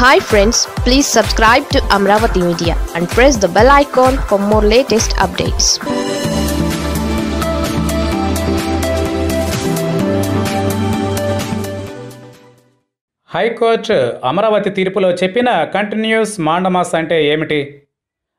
Hi friends please subscribe to Amaravati media and press the bell icon for more latest updates high court Amaravati తీర్పులో చెప్పిన continuous mandamus అంటే ఏమిటి?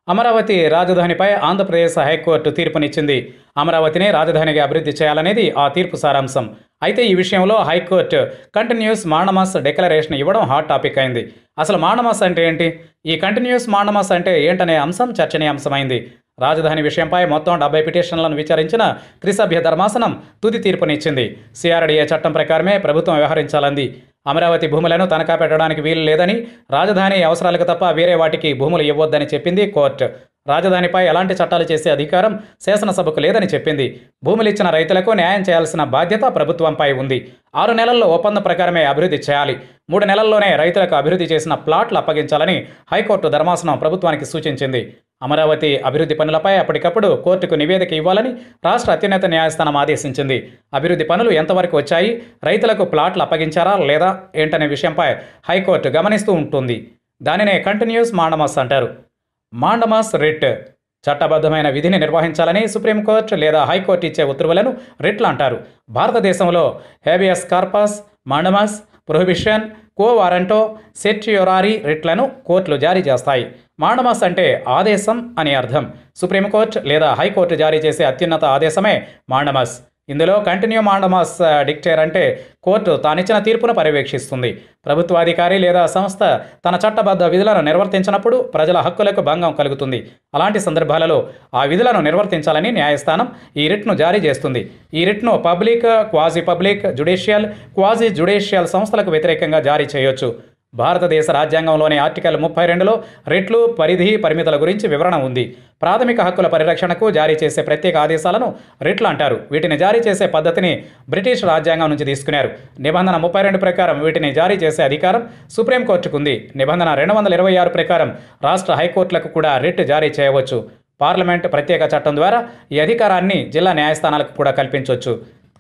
అమరావతి రాజధానిపై Andhra Pradesh high court తీర్పునిచ్చింది. అమరావతిని రాజధానిగా అభివృద్ధి చేయాలనేది ఆ తీర్పు సారాంశం. అయితే ఈ విషయంలో high court continuous mandamus declaration ఇవ్వడం హాట్ టాపిక్ అయింది. అసలు మాండమాస్ అంటే ఏంటి? ఈ కంటిన్యూస్ మాండమాస్ అంటే ఏంటనే అంశం చర్చనీయాంశమైంది. రాజధాని విషయంపై మొత్తం డెబ్బై పిటిషన్లను విచారించిన త్రిసభ్య ధర్మాసనం తుది తీర్పునిచ్చింది. సిఆర్డీఏ చట్టం ప్రకారమే ప్రభుత్వం వ్యవహరించాలంది. అమరావతి భూములను తనఖా పెట్టడానికి వీలు లేదని రాజధాని అవసరాలకు తప్ప వేరే వాటికి భూములు ఇవ్వొద్దని చెప్పింది కోర్టు. రాజధానిపై ఎలాంటి చట్టాలు చేసే అధికారం శాసనసభకు లేదని చెప్పింది. భూములు ఇచ్చిన రైతులకు న్యాయం చేయాల్సిన బాధ్యత ప్రభుత్వంపై ఉంది. ఆరు నెలల్లో ఒప్పందం ప్రకారమే అభివృద్ధి చేయాలి. మూడు నెలల్లోనే రైతులకు అభివృద్ధి చేసిన ప్లాట్లు అప్పగించాలని హైకోర్టు ధర్మాసనం ప్రభుత్వానికి సూచించింది. అమరావతి అభివృద్ధి పనులపై అప్పటికప్పుడు కోర్టుకు నివేదిక ఇవ్వాలని రాష్ట్ర అత్యున్నత న్యాయస్థానం ఆదేశించింది. అభివృద్ధి పనులు ఎంతవరకు వచ్చాయి? రైతులకు ప్లాట్లు అప్పగించారా లేదా? ఏంటనే విషయంపై హైకోర్టు గమనిస్తూ ఉంటుంది. దానినే కంటిన్యూస్ మాండమస్ అంటారు. Mandamus writ. చట్టబద్ధమైన విధిని నిర్వహించాలని సుప్రీంకోర్టు లేదా హైకోర్టు ఇచ్చే ఉత్తర్వులను రిట్లు అంటారు. భారతదేశంలో habeas corpus mandamus prohibition quo warranto certiorari రిట్లను కోర్టులు జారీ చేస్తాయి. మాండమాస్ అంటే ఆదేశం అని అర్థం. సుప్రీంకోర్టు లేదా హైకోర్టు జారీ చేసే అత్యున్నత ఆదేశమే మాండమాస్ ఇందులో కంటిన్యూ మాండమాస్ డిక్టేర్ అంటే కోర్టు తానిచ్చిన తీర్పును పర్యవేక్షిస్తుంది. ప్రభుత్వాధికారి లేదా సంస్థ తన చట్టబద్ధ విధులను నిర్వర్తించినప్పుడు ప్రజల హక్కులకు భంగం కలుగుతుంది. అలాంటి సందర్భాలలో ఆ విధులను నిర్వర్తించాలని న్యాయస్థానం ఈ రిట్ను జారీ చేస్తుంది. ఈ రిట్ను public quasi public judicial quasi judicial సంస్థలకు వ్యతిరేకంగా జారీ చేయొచ్చు. భారతదేశ రాజ్యాంగంలోని ఆర్టికల్ ముప్పై రెండులో రిట్లు పరిధి పరిమితుల గురించి వివరణ ఉంది. ప్రాథమిక హక్కుల పరిరక్షణకు జారీ చేసే ప్రత్యేక ఆదేశాలను రిట్లు అంటారు. వీటిని జారీ చేసే పద్ధతిని బ్రిటిష్ రాజ్యాంగం నుంచి తీసుకున్నారు. నిబంధన ముప్పై రెండు ప్రకారం వీటిని జారీ చేసే అధికారం సుప్రీంకోర్టుకు ఉంది నిబంధన రెండు వందల ఇరవై ఆరు ప్రకారం రాష్ట్ర హైకోర్టులకు కూడా రిట్ జారీ చేయవచ్చు. పార్లమెంట్ ప్రత్యేక చట్టం ద్వారా ఈ అధికారాన్ని జిల్లా న్యాయస్థానాలకు కూడా కల్పించవచ్చు.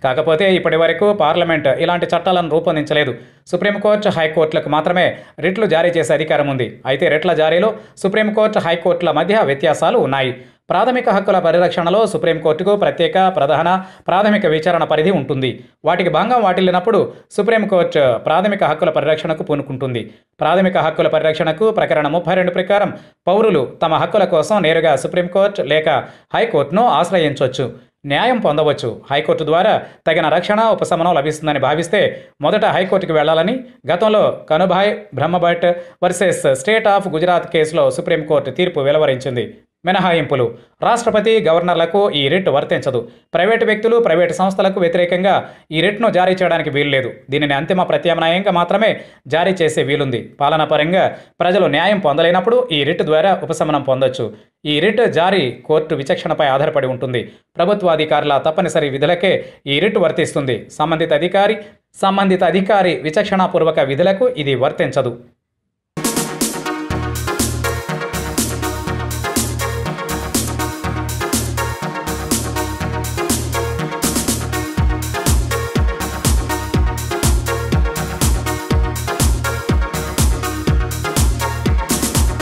కాకపోతే ఇప్పటి వరకు పార్లమెంట్ ఇలాంటి చట్టాలను రూపొందించలేదు. సుప్రీంకోర్టు హైకోర్టులకు మాత్రమే రిట్లు జారీ చేసే అధికారం ఉంది. అయితే రిట్ల జారీలో సుప్రీంకోర్టు హైకోర్టుల మధ్య వ్యత్యాసాలు ఉన్నాయి. ప్రాథమిక హక్కుల పరిరక్షణలో సుప్రీంకోర్టుకు ప్రత్యేక ప్రధాన ప్రాథమిక విచారణ పరిధి ఉంటుంది. వాటికి భంగం వాటిల్లినప్పుడు సుప్రీంకోర్టు ప్రాథమిక హక్కుల పరిరక్షణకు పూనుకుంటుంది. ప్రాథమిక హక్కుల పరిరక్షణకు ప్రకరణ ముప్పై రెండు ప్రకారం పౌరులు తమ హక్కుల కోసం నేరుగా సుప్రీంకోర్టు లేక హైకోర్టును ఆశ్రయించవచ్చు న్యాయం పొందవచ్చు. హైకోర్టు ద్వారా తగిన రక్షణ ఉపశమనం లభిస్తుందని భావిస్తే మొదట హైకోర్టుకు వెళ్ళాలని గతంలో Kanubhai Brahmbhatt versus state of Gujarat కేసులో సుప్రీంకోర్టు తీర్పు వెలువరించింది. మినహాయింపులు. రాష్ట్రపతి గవర్నర్లకు ఈ రిట్ వర్తించదు. ప్రైవేటు వ్యక్తులు ప్రైవేటు సంస్థలకు వ్యతిరేకంగా ఈ రిట్ను జారీ చేయడానికి వీల్లేదు. దీనిని అంతిమ ప్రత్యామ్నాయంగా మాత్రమే జారీ చేసే వీలుంది. పాలనాపరంగా ప్రజలు న్యాయం పొందలేనప్పుడు ఈ రిట్ ద్వారా ఉపశమనం పొందొచ్చు. ఈ రిట్ జారీ కోర్టు విచక్షణపై ఆధారపడి ఉంటుంది. ప్రభుత్వాధికారుల తప్పనిసరి విధులకే ఈ రిట్ వర్తిస్తుంది. సంబంధిత అధికారి సంబంధిత అధికారి విచక్షణాపూర్వక విధులకు ఇది వర్తించదు.